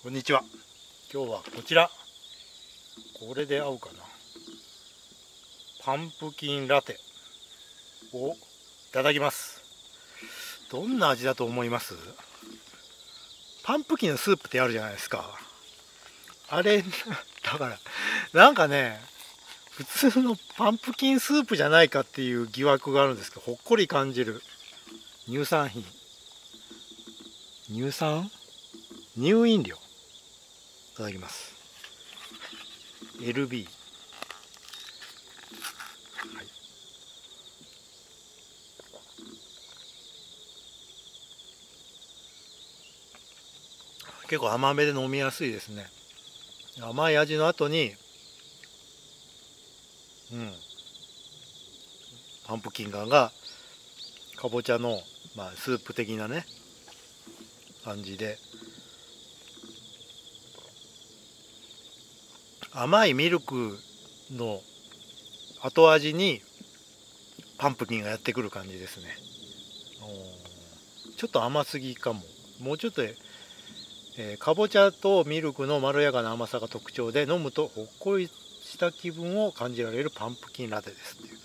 こんにちは。今日はこちら。これで合うかな。パンプキンラテをいただきます。どんな味だと思います？パンプキンのスープってあるじゃないですか。あれ だからなんかね普通のパンプキンスープじゃないかっていう疑惑があるんですけどほっこり感じる。乳酸品。乳酸？乳飲料。いただきます。LB はい。結構甘めで飲みやすいですね。甘い味の後にうん。パンプキンガンがかぼちゃの、まあ、スープ的なね感じで。甘いミルクの後味にパンプキンがやってくる感じですね。ちょっと甘すぎかも。もうちょっと、えー、かぼちゃとミルクのまろやかな甘さが特徴で飲むとほっこりした気分を感じられるパンプキンラテですっていう。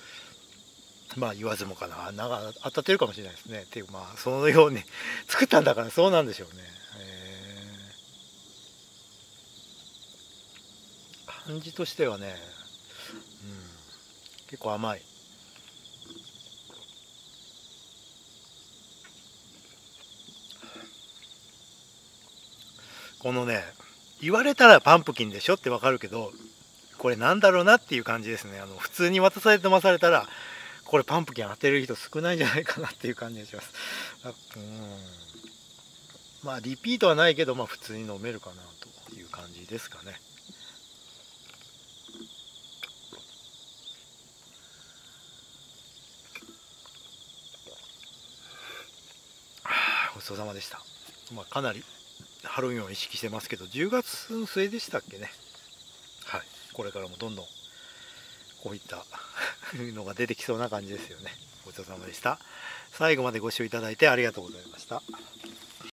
まあ言わずもかな。なんか当たってるかもしれないですね。っていうまあそのように 作ったんだからそうなんでしょうね、えー、感じとしてはね、うん、結構甘い。このね言われたらパンプキンでしょってわかるけどこれなんだろうなっていう感じですね。あの普通に渡されてまされたらこれパンプキン当てる人少ないんじゃないかなっていう感じがします。うん。まあリピートはないけどまあ普通に飲めるかなという感じですかね。ごちそうさまでした、まあ、かなりハロウィンを意識してますけど10月の末でしたっけね。はい。これからもどんどんこういった のが出てきそうな感じですよね。ごちそうさまでした。最後までご視聴いただいてありがとうございました